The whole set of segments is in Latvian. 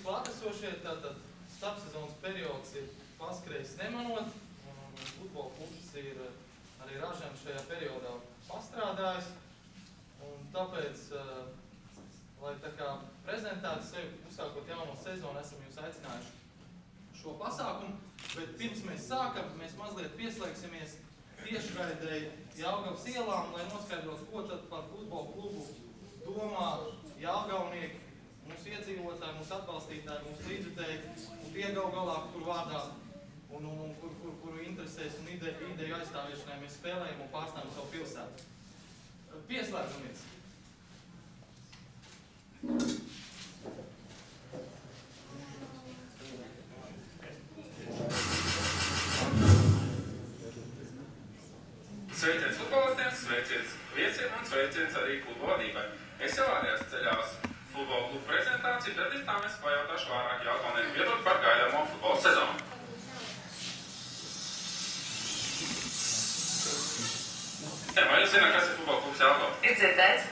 visi klātesošie, tātad starpsezonas periods ir paskrējis nemanot, un futbola klubs ir eh, arī ražiem šajā periodā pastrādājis, un tāpēc, eh, lai tā kā prezentētu sevi, uzsākot jauno sezonu, esam jūs aicinājuši šo pasākumu, bet pirms mēs sākam, mēs mazliet pieslēgsimies tiešraidēji Jālgavas ielām, lai noskaidros, ko tad par futbola klubu domā Jālgavnieki, mūsu iedzīvotāji, mūsu atbalstītāji, mūsu līdzutēji un tie gal galā, kur vārdā un, un, un kur, kur, kuru interesēs un ide, ideju aizstāviešanai mēs spēlējam un pārstāvam savu pilsētu. Pieslēdzamies! Sveiciens futbolistiem, sveiciens viesiem un sveiciens arī klubu vadībai. Es jau ārējās ceļās futbola klubu prezentāciju, tad es tam es pajautāšu vairāk jautājumu viedokļu par gaidāmo futbola sezonu. Jā, vai jūs zināt, kas ir futbola klubs Jelgava? Ir dzirdēts.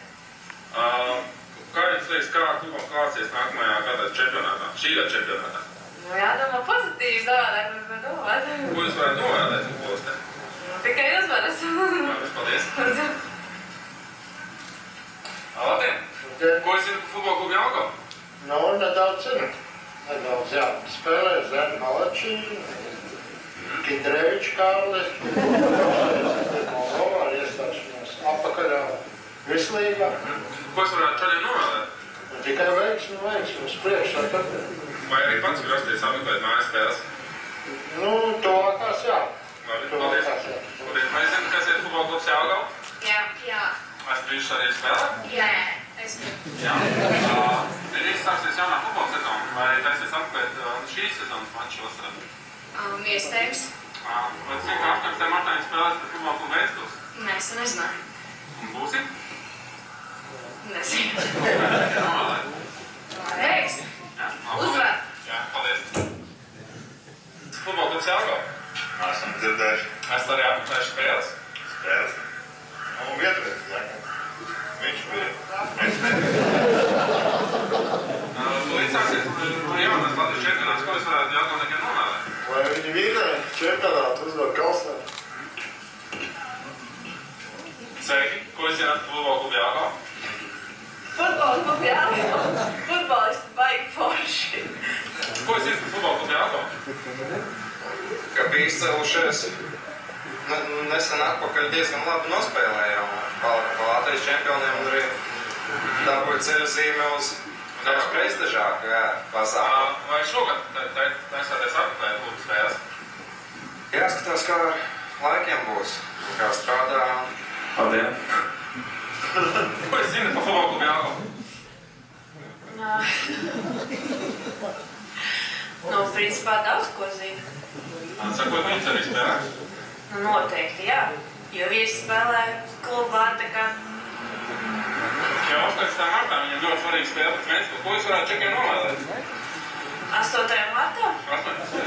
Uh, kā jums liekas, kā klubam klāsies nākamajā gada čempionātā, šī gada čempionātā? Nu, jādomā pozitīvi, savādāk mēs varam domāt. Ko jūs varētu novēlēt futbolistiem? Nu, tikai uzvaras. Labi, paldies. Labdien! Ko jūs zināt par futbola klubu Jelgava? Nu, nedaudz zinu. Nedaudz, jā. Spēlē Zem Malačī, Kindrevičs Kārlis, Moldova ar iestāšanos apakaļā vislīgā. Ko es varētu šodien novēlēt? Tikai veiksmi, veiksmi uz priekšu. ar katru. Vai arī pats grasties apmeklēt mājas spēles? Nu, tuvākās jā. Labi, paldies. Paldies. Vai zināt, kas ir futbola klubs Jelgava? Jā, jā, Esat bijuši arī spēlē? jā. Jā. Ir izstāsties jaunā futbola sezona. Vai taisies uh, šīs sezonas maču vasarā? Um, iespējams. Vai cik 18. martā viņi spēlēs par futbola klubu Vēstus? Nē, es nezināju. Un būsi? Nezinu. Labi. Uzvar. Jā, paldies. Futbola klubs Jelgava. Esam dzirdējuši Esat arī apmeklējuši spēles. spēles. Nu, vietreiz, jā. Viņš bija. Līdz sāksies jaunās Latvijas čempionāts, ko es varētu Jelgavniekiem novēlēt? Lai viņi vīrē čempionātu uzdod kalsā. Sveiki, ko es par futbola klubu Jelgava? Futbola klubi jāliek. Futbolisti baigi forši. Ko es par futbola klubu Jelgava? ka bija izcēlušies ne, nesen atpakaļ diezgan labi nospēlējām Latvijas čempioniem un arī dabūja ceļu zīme uz daudz prestižāku pasākumu. Vai šogad ta- ta- taisāties apmeklēt klubu spēles? Jāskatās, kā ar laikiem būs, kā strādā. Paldies. Ko es zinu par futbola klubu Jelgava? Nu, principā daudz ko zinu. Sakot, viņas arī spēlē. Nu, noteikti, jā. Jo visi spēlē klubā, tā kā Jau 18. martā viņam ļoti svarīgi spēle pret Ventspili. Ko jūs varētu čekiem novēlēt? 8. martā 18.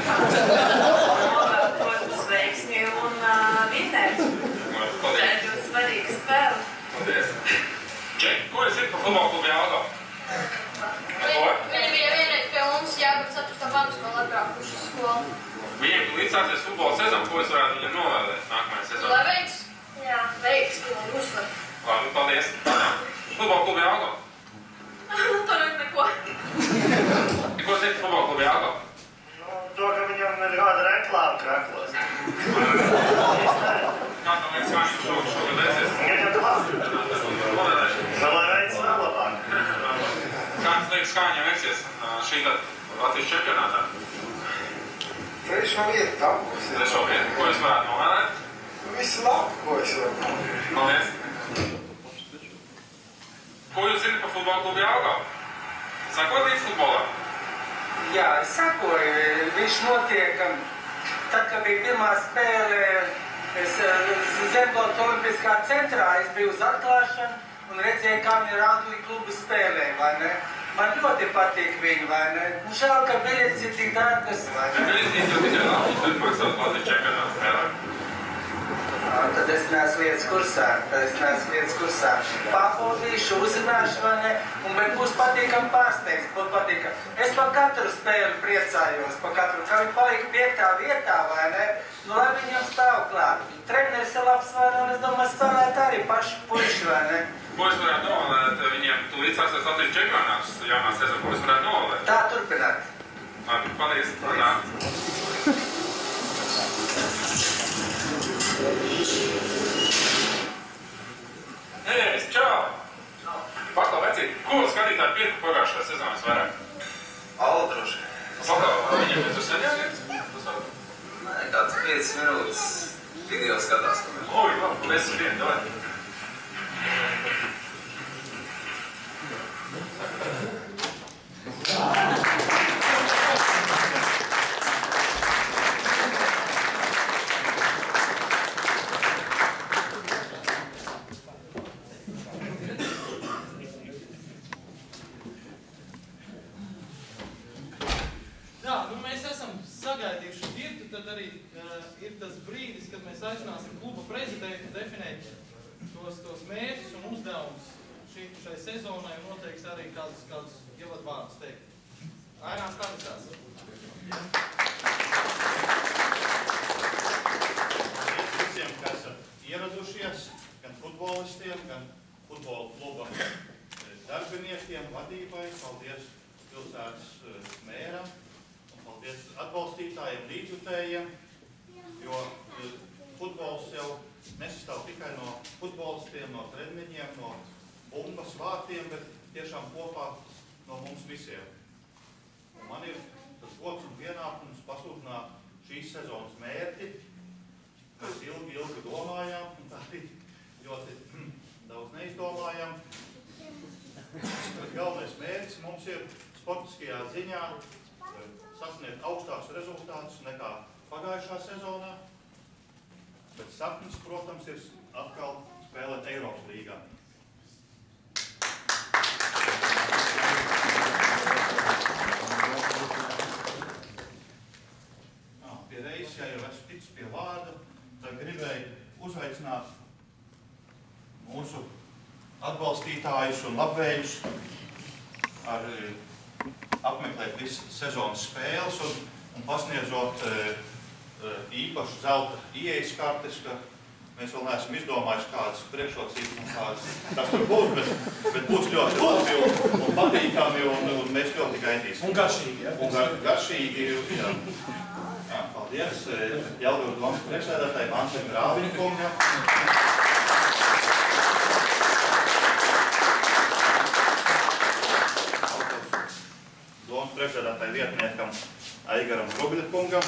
novēl, protams, veiksmi un uh, vinnēt. Tā ir ļoti svarīga spēle. Paldies. Čeki, ko es zinu par futbola klubu? Ko? Viņa bija vienreiz pie mums jābūt 4. pamatskolā atbraukuši skolu. Viņiem līdz sāksies futbola sezona, ko es varētu viņam novēlēt nākamajā sezonā? Lai veiks, jā, veiks, lai uzvar. Labi, paldies. Futbola klubu Jelgava. Tur ir neko. Ko zinu par futbola klubu Jelgava? Nu, to, ka viņam ir kāda reklāma kraklos. Kā tam liekas, kā viņš šo- šogad aizies? Viņam ir labi. Novēlēšana. Nu, lai veids vēl labāk. Kā jums liekas, kā viņam veiksies šī gada Latvijas čempionātā? Trešā vieta tapus. Trešo vietu. Ko jūs varētu novēlēt? Visu labu, ko es varu. Paldies. Ko jūs zināt par futbola klubu Jelgava? Sakot līdz futbolam. Jā, es sakoju, viņš notiek, tad, kad bija pirmā spēle es, uh, Zemgals Olimpiskā centrā, es biju uz atklāšanu un redzēju, kā viņi Angliju klubu spēlē, vai ne? Man ļoti patīk viņi, vai ne? Nu, žēl, ka biļetes ir tik dārgas, vai ne? Vilnius jau tikai Latvijas tad maksās čempionāta spēlē. Ā, Un tad es neesmu lietas kursā, tad es neesmu lietas kursā. Pārbaudīšu, uzzināšu, vai ne? Un bet būs patīkami pārsteigts, būs patīkami. Es par katru spēli priecājos, par katru, ka viņi paliek piektā vietā, vai ne? Nu, lai viņam stāv klāt. Treneris ir labs, vai ne? Un es domāju, spēlēt arī paši puiši, vai ne? Ko es varētu novēlēt viņiem? Tūlīt sāksies Latvijas čempionāts jaunā sezonā. Ko es varētu novēlēt? Tā turpināt. Labi, paldies. Tā. Nē, Paklau, vecīt, ko skatītāji pirka pagājušā sezonas vairāk? Alu droši. Paklau, viņiem ir tu jāiet? Nē, kāds 5 minūtes video skatās. Oi, labi, es vienu, davai. Jā, nu mēs esam sagaidījuši dirtu, tad arī uh, ir tas brīdis, kad mēs aicināsim kluba prezidentu definēt tos, tos mērķus un uzdevumus šī, šai sezonai un noteikti arī kādus, kādus ievadvārdus teikt. Ainās. Paldies visiem, kas esat ieradušies, gan futbolistiem, gan futbola kluba eh, darbiniekiem, vadībai. Paldies pilsētas eh, paldies līdzutējiem, jo eh, futbols jau nesastāv tikai no futbolistiem, no treniņiem, no bumbas vārtiem, bet tiešām kopā no mums visiem. Un man ir tas gods un pienākums pasludināt šīs sezonas mērķi, Mēs ilgi, ilgi domājām, un tā arī ļoti daudz neizdomājām. Bet galvenais mērķis mums ir sportiskajā ziņā eh, sasniegt augstākus rezultātus nekā pagājušā sezonā. Bet sapnis, protams, ir atkal spēlēt Eiropas līgā. Jā, Pie reizes, ja jau esmu ticis pie vārda, tad gribēju uzaicināt mūsu atbalstītājus un labvējus ar eh, apmeklēt visas sezonas spēles un, un pasniedzot eh, eh, īpašu zelta ieejas kartes, ka mēs vēl neesam izdomājuši kādas priekšrocības un kādas tas tur būs, bet, bet būs ļoti labi un, un patīkami un, un mēs ļoti gaidīsim. Un garšīgi, ja? Un gar, garšīgi, jā. Jā, paldies Jelgavas domas priekšsēdētājiem Antim Grāviņa kungam. Domas priekšsēdētāja vietniekam Aigaram Rubļa kungam.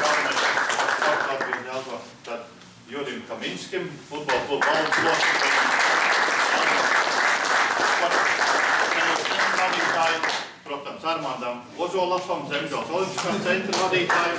Galvenais Jelgava, tad Jurim Kaminskim, futbola kluba valdes. Vadītājiem, protams, Armandam Ozolafam, Zemgals Olimpiskās centra vadītājiem,